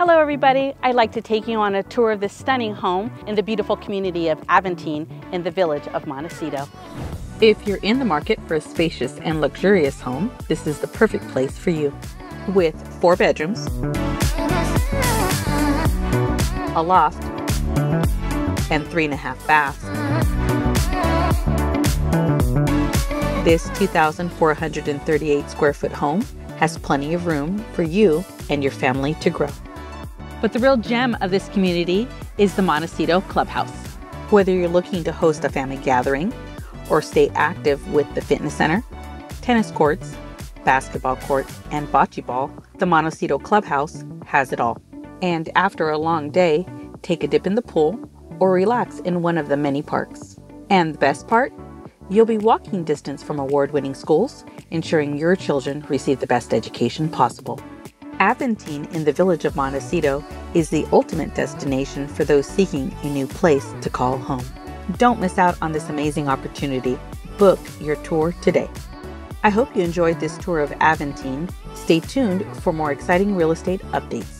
Hello everybody, I'd like to take you on a tour of this stunning home in the beautiful community of Aventine in the village of Montecito. If you're in the market for a spacious and luxurious home, this is the perfect place for you. With four bedrooms, a loft, and three and a half baths. This 2,438 square foot home has plenty of room for you and your family to grow. But the real gem of this community is the Montecito Clubhouse. Whether you're looking to host a family gathering or stay active with the fitness center, tennis courts, basketball court, and bocce ball, the Montecito Clubhouse has it all. And after a long day, take a dip in the pool or relax in one of the many parks. And the best part? You'll be walking distance from award winning schools, ensuring your children receive the best education possible. Aventine in the village of Montecito is the ultimate destination for those seeking a new place to call home. Don't miss out on this amazing opportunity. Book your tour today. I hope you enjoyed this tour of Aventine. Stay tuned for more exciting real estate updates.